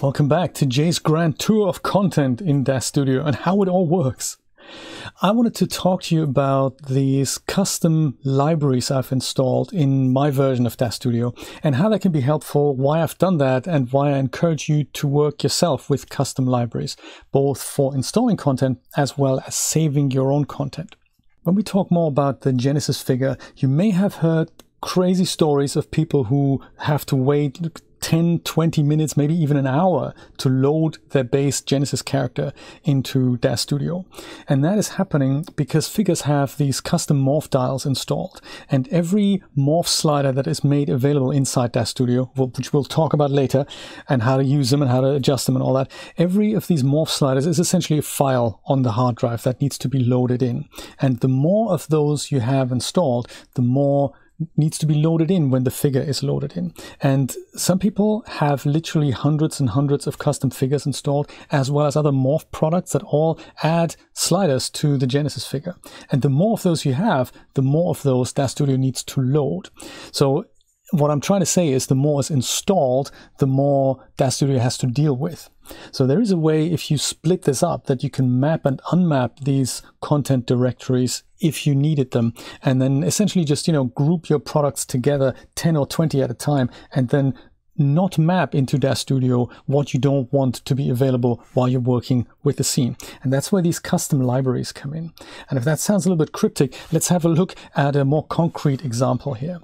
Welcome back to Jay's grand tour of content in DAZ Studio and how it all works. I wanted to talk to you about these custom libraries I've installed in my version of DAZ Studio and how that can be helpful, why I've done that, and why I encourage you to work yourself with custom libraries, both for installing content as well as saving your own content. When we talk more about the Genesis figure, you may have heard crazy stories of people who have to wait 10, 20 minutes, maybe even an hour to load their base Genesis character into DAZ Studio. And that is happening because figures have these custom morph dials installed. And every morph slider that is made available inside DAZ Studio, which we'll talk about later, and how to use them and how to adjust them and all that, every of these morph sliders is essentially a file on the hard drive that needs to be loaded in. And the more of those you have installed, the more needs to be loaded in when the figure is loaded in. And some people have literally hundreds and hundreds of custom figures installed, as well as other morph products that all add sliders to the Genesis figure. And the more of those you have, the more of those DAZ Studio needs to load. So what I'm trying to say is the more is installed, the more DAZ Studio has to deal with. So there is a way if you split this up that you can map and unmap these content directories if you needed them and then essentially just you know group your products together 10 or 20 at a time and then not map into DAZ Studio what you don't want to be available while you're working with the scene. And that's where these custom libraries come in. And if that sounds a little bit cryptic, let's have a look at a more concrete example here.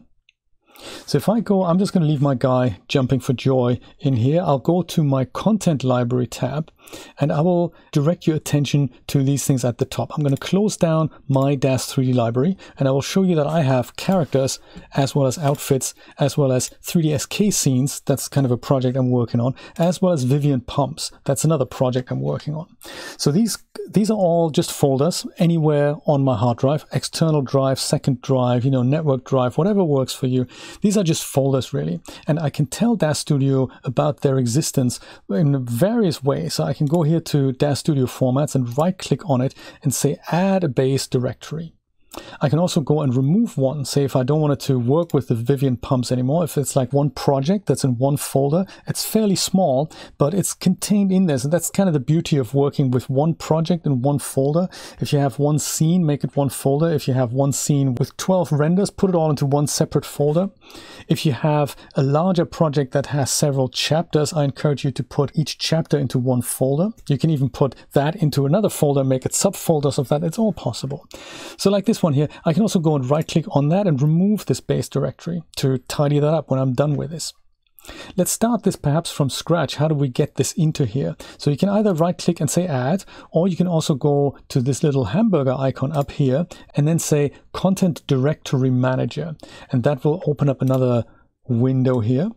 So if I go, I'm just going to leave my guy jumping for joy in here. I'll go to my content library tab and I will direct your attention to these things at the top. I'm going to close down my DAZ 3D library and I will show you that I have characters as well as outfits as well as 3D SK scenes. That's kind of a project I'm working on as well as Vivian pumps. That's another project I'm working on. So these these are all just folders anywhere on my hard drive, external drive, second drive, you know, network drive, whatever works for you. These are just folders really. And I can tell DAZ Studio about their existence in various ways. So I can go here to DAZ Studio formats and right click on it and say add a base directory. I can also go and remove one. Say if I don't want it to work with the Vivian pumps anymore, if it's like one project that's in one folder, it's fairly small, but it's contained in there. So that's kind of the beauty of working with one project in one folder. If you have one scene, make it one folder. If you have one scene with 12 renders, put it all into one separate folder. If you have a larger project that has several chapters, I encourage you to put each chapter into one folder. You can even put that into another folder, make it subfolders of that. It's all possible. So like this one here, I can also go and right click on that and remove this base directory to tidy that up when I'm done with this. Let's start this perhaps from scratch. How do we get this into here? So you can either right click and say add, or you can also go to this little hamburger icon up here and then say content directory manager. And that will open up another window here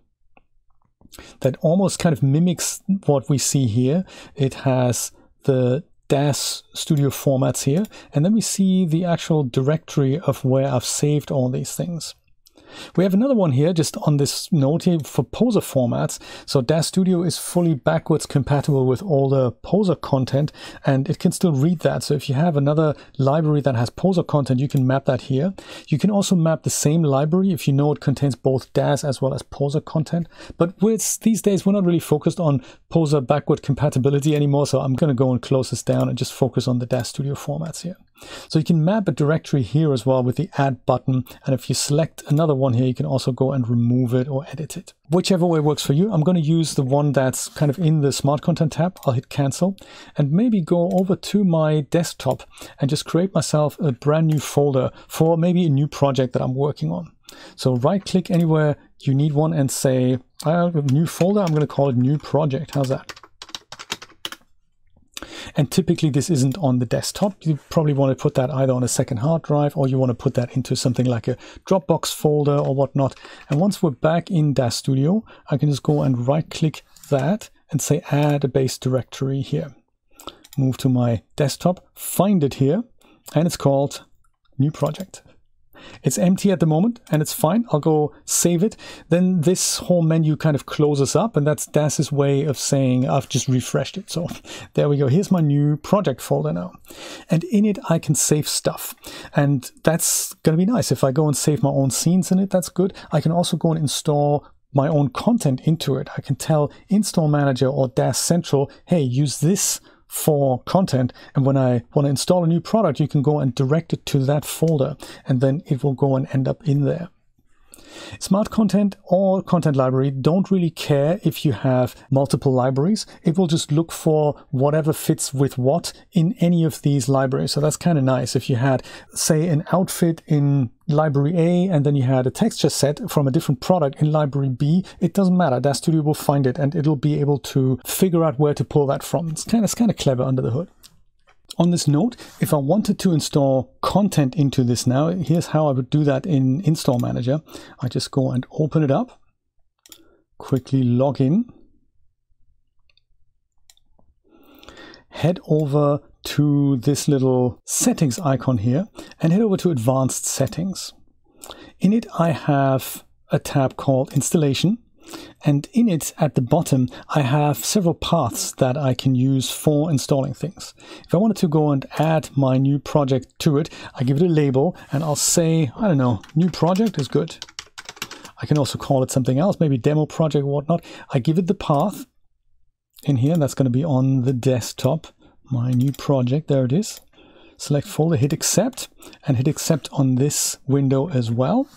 that almost kind of mimics what we see here. It has the DAZ studio formats here. And then we see the actual directory of where I've saved all these things. We have another one here just on this note here for poser formats. So DAZ Studio is fully backwards compatible with all the poser content and it can still read that. So if you have another library that has poser content, you can map that here. You can also map the same library if you know it contains both DAZ as well as poser content. But with these days, we're not really focused on poser backward compatibility anymore. So I'm going to go and close this down and just focus on the DAZ Studio formats here. So you can map a directory here as well with the add button. And if you select another one here, you can also go and remove it or edit it. Whichever way works for you. I'm going to use the one that's kind of in the smart content tab. I'll hit cancel and maybe go over to my desktop and just create myself a brand new folder for maybe a new project that I'm working on. So right click anywhere you need one and say, I have a new folder. I'm going to call it new project. How's that? And typically this isn't on the desktop. You probably want to put that either on a second hard drive or you want to put that into something like a Dropbox folder or whatnot. And once we're back in DAZ Studio, I can just go and right click that and say add a base directory here. Move to my desktop, find it here, and it's called new project. It's empty at the moment and it's fine. I'll go save it. Then this whole menu kind of closes up and that's DAZ's way of saying I've just refreshed it. So there we go. Here's my new project folder now. And in it, I can save stuff. And that's going to be nice. If I go and save my own scenes in it, that's good. I can also go and install my own content into it. I can tell Install Manager or DAZ Central, hey, use this for content. And when I want to install a new product, you can go and direct it to that folder, and then it will go and end up in there. Smart Content or Content Library don't really care if you have multiple libraries. It will just look for whatever fits with what in any of these libraries. So that's kind of nice. If you had, say, an outfit in library A and then you had a texture set from a different product in library B, it doesn't matter. Studio will find it and it'll be able to figure out where to pull that from. It's kind of, it's kind of clever under the hood. On this note, if I wanted to install content into this now, here's how I would do that in Install Manager. I just go and open it up, quickly log in, head over to this little settings icon here and head over to advanced settings. In it, I have a tab called installation and in it, at the bottom, I have several paths that I can use for installing things. If I wanted to go and add my new project to it, I give it a label and I'll say, I don't know, new project is good. I can also call it something else, maybe demo project or whatnot. I give it the path in here. That's going to be on the desktop. My new project, there it is. Select folder, hit accept, and hit accept on this window as well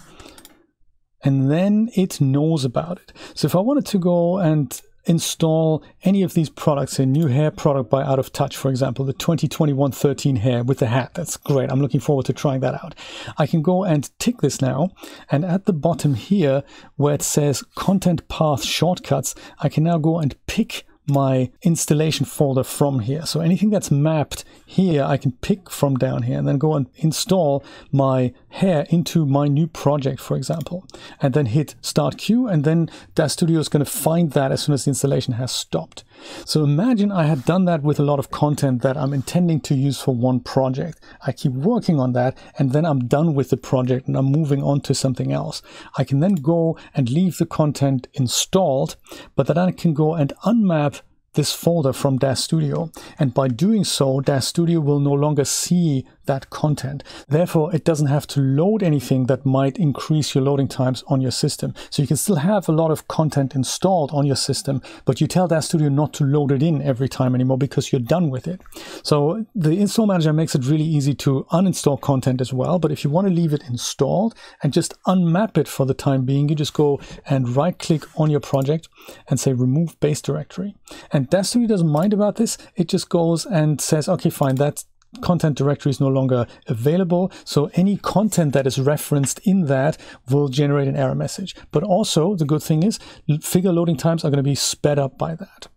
and then it knows about it. So if I wanted to go and install any of these products, a new hair product by Out of Touch, for example, the 2021 13 hair with the hat. That's great. I'm looking forward to trying that out. I can go and tick this now. And at the bottom here, where it says content path shortcuts, I can now go and pick my installation folder from here. So anything that's mapped here, I can pick from down here and then go and install my hair into my new project, for example, and then hit start queue. And then DAZ Studio is going to find that as soon as the installation has stopped. So imagine I had done that with a lot of content that I'm intending to use for one project. I keep working on that and then I'm done with the project and I'm moving on to something else. I can then go and leave the content installed, but then I can go and unmap this folder from DAZ Studio. And by doing so, DAZ Studio will no longer see that content. Therefore, it doesn't have to load anything that might increase your loading times on your system. So you can still have a lot of content installed on your system, but you tell DAZ Studio not to load it in every time anymore because you're done with it. So the install manager makes it really easy to uninstall content as well. But if you want to leave it installed and just unmap it for the time being, you just go and right click on your project and say remove base directory. And DAZ Studio doesn't mind about this. It just goes and says, okay, fine, that's content directory is no longer available. So any content that is referenced in that will generate an error message. But also the good thing is figure loading times are going to be sped up by that.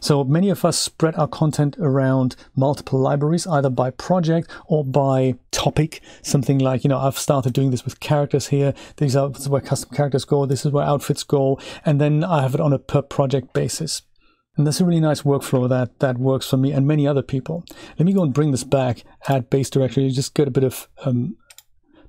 So many of us spread our content around multiple libraries, either by project or by topic. Something like, you know, I've started doing this with characters here. These are where custom characters go. This is where outfits go. And then I have it on a per project basis. And that's a really nice workflow that, that works for me and many other people. Let me go and bring this back at base directory. just get a bit of um,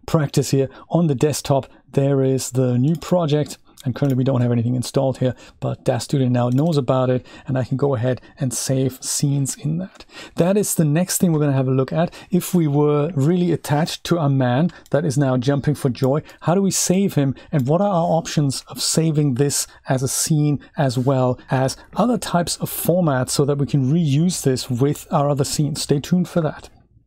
practice here. On the desktop, there is the new project. And currently we don't have anything installed here, but DAZ Studio now knows about it and I can go ahead and save scenes in that. That is the next thing we're going to have a look at. If we were really attached to a man that is now jumping for joy, how do we save him and what are our options of saving this as a scene as well as other types of formats so that we can reuse this with our other scenes? Stay tuned for that.